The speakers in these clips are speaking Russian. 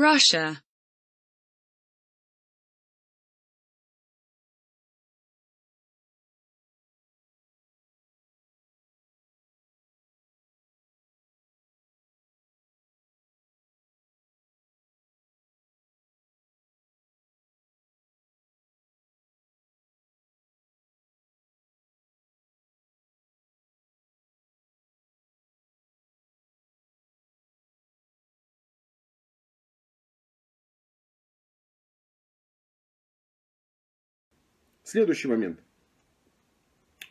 Russia Следующий момент.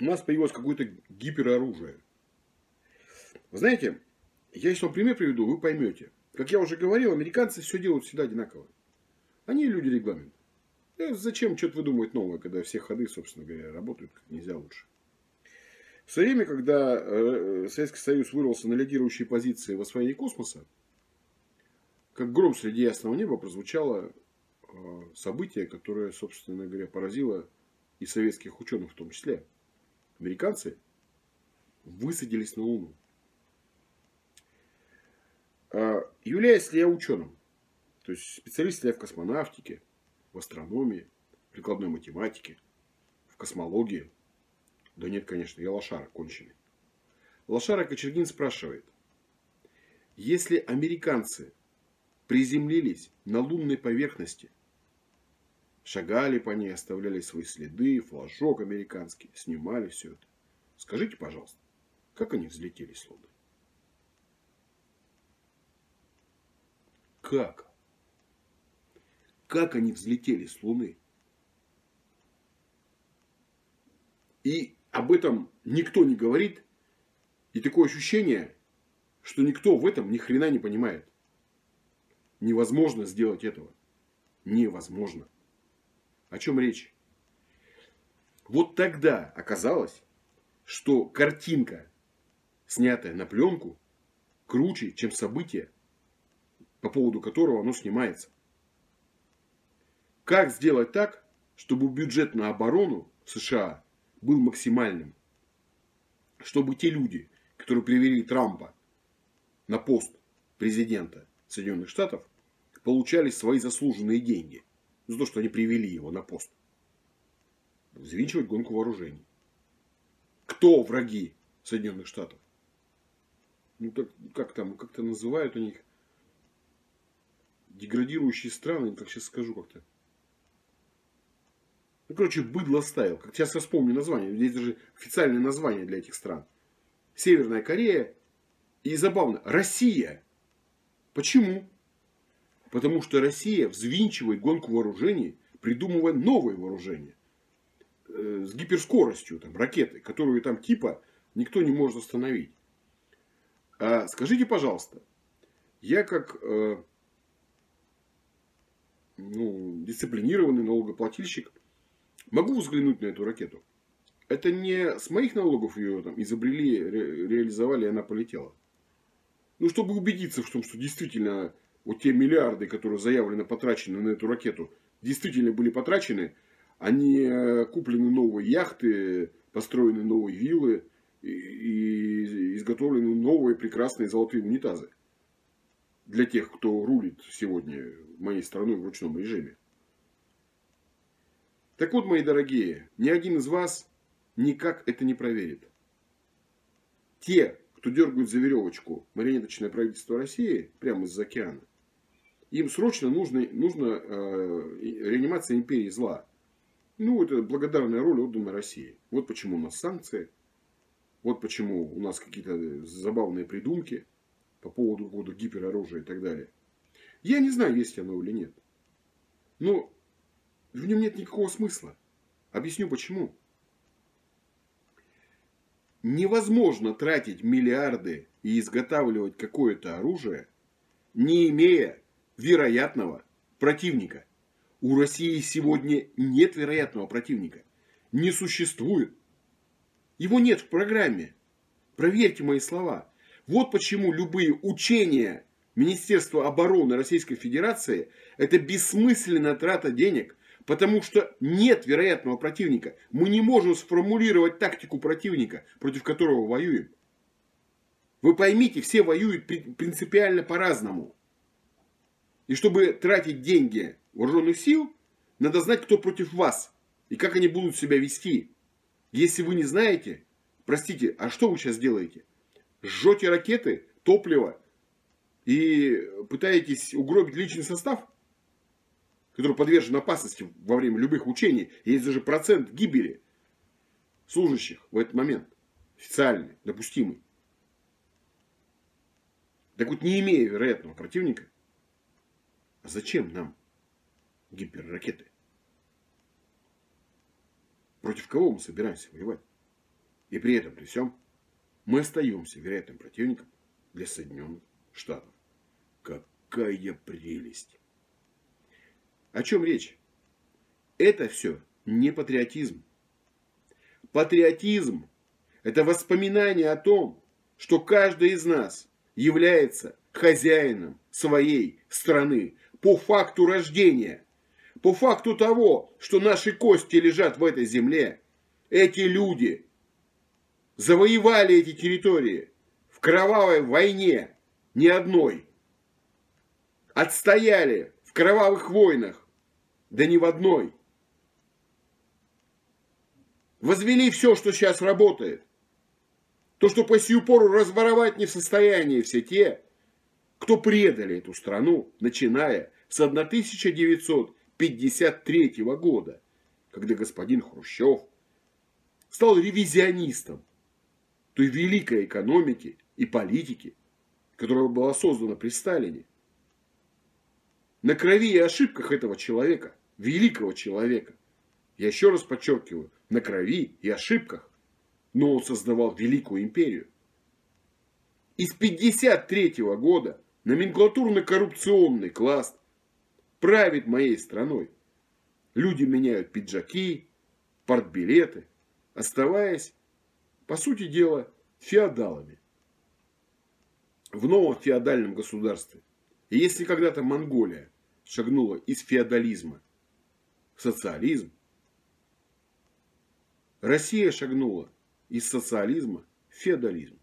У нас появилось какое-то гипероружие. Вы знаете, я сейчас вам пример приведу, вы поймете. Как я уже говорил, американцы все делают всегда одинаково. Они люди регламента. Э, зачем что-то выдумывать новое, когда все ходы, собственно говоря, работают как нельзя лучше. В свое время, когда э, Советский Союз вырвался на лидирующие позиции в освоении космоса, как гром среди ясного неба прозвучало э, событие, которое, собственно говоря, поразило и советских ученых в том числе, американцы высадились на Луну. А, являюсь ли я ученым, то есть специалист ли я в космонавтике, в астрономии, прикладной математике, в космологии? Да нет, конечно, я лошара конченый. Лошара Кочергин спрашивает, если американцы приземлились на лунной поверхности Шагали по ней, оставляли свои следы, флажок американский, снимали все это. Скажите, пожалуйста, как они взлетели с Луны? Как? Как они взлетели с Луны? И об этом никто не говорит. И такое ощущение, что никто в этом ни хрена не понимает. Невозможно сделать этого. Невозможно. О чем речь? Вот тогда оказалось, что картинка, снятая на пленку, круче, чем событие, по поводу которого оно снимается. Как сделать так, чтобы бюджет на оборону США был максимальным? Чтобы те люди, которые привели Трампа на пост президента Соединенных Штатов, получали свои заслуженные деньги за то, что они привели его на пост. Взвинчивать гонку вооружений. Кто враги Соединенных Штатов? Ну, так, как там, как-то называют у них деградирующие страны, как сейчас скажу как-то. Ну, короче, быдло ставил. Как сейчас я вспомню название. Здесь даже официальное название для этих стран. Северная Корея и забавно, Россия. Почему? Потому что Россия взвинчивает гонку вооружений, придумывая новые вооружения. Э, с гиперскоростью, там, ракеты, которую там типа никто не может остановить. А скажите, пожалуйста, я как э, ну, дисциплинированный налогоплательщик могу взглянуть на эту ракету. Это не с моих налогов ее там изобрели, ре, реализовали, и она полетела. Ну, чтобы убедиться в том, что действительно вот те миллиарды, которые заявлено потрачены на эту ракету, действительно были потрачены, они э, куплены новые яхты, построены новые виллы и изготовлены новые прекрасные золотые унитазы. Для тех, кто рулит сегодня моей страной в ручном режиме. Так вот, мои дорогие, ни один из вас никак это не проверит. Те, кто дергают за веревочку марионеточное правительство России прямо из океана, им срочно нужно, нужно э, реанимация империи зла. Ну, это благодарная роль отдана России. Вот почему у нас санкции. Вот почему у нас какие-то забавные придумки по поводу, по поводу гипероружия и так далее. Я не знаю, есть оно или нет. Но в нем нет никакого смысла. Объясню почему. Невозможно тратить миллиарды и изготавливать какое-то оружие, не имея вероятного противника. У России сегодня нет вероятного противника. Не существует. Его нет в программе. Проверьте мои слова. Вот почему любые учения Министерства обороны Российской Федерации это бессмысленная трата денег, потому что нет вероятного противника. Мы не можем сформулировать тактику противника, против которого воюем. Вы поймите, все воюют принципиально по-разному. И чтобы тратить деньги вооруженных сил, надо знать, кто против вас и как они будут себя вести. Если вы не знаете, простите, а что вы сейчас делаете? Жжете ракеты, топливо и пытаетесь угробить личный состав, который подвержен опасности во время любых учений. Есть даже процент гибели служащих в этот момент. Официальный, допустимый. Так вот, не имея вероятного противника, а зачем нам гиперракеты? Против кого мы собираемся воевать? И при этом, при всем, мы остаемся вероятным противником для Соединенных Штатов. Какая прелесть! О чем речь? Это все не патриотизм. Патриотизм – это воспоминание о том, что каждый из нас является хозяином своей страны по факту рождения, по факту того, что наши кости лежат в этой земле. Эти люди завоевали эти территории в кровавой войне, не одной. Отстояли в кровавых войнах, да не в одной. Возвели все, что сейчас работает. То, что по сию пору разворовать не в состоянии все те, кто предали эту страну, начиная с 1953 года, когда господин Хрущев стал ревизионистом той великой экономики и политики, которая была создана при Сталине. На крови и ошибках этого человека, великого человека, я еще раз подчеркиваю, на крови и ошибках но он создавал великую империю. И с 53 года номенклатурно-коррупционный класс правит моей страной. Люди меняют пиджаки, портбилеты, оставаясь, по сути дела, феодалами. В новом феодальном государстве. И если когда-то Монголия шагнула из феодализма в социализм, Россия шагнула из социализма в феодализм.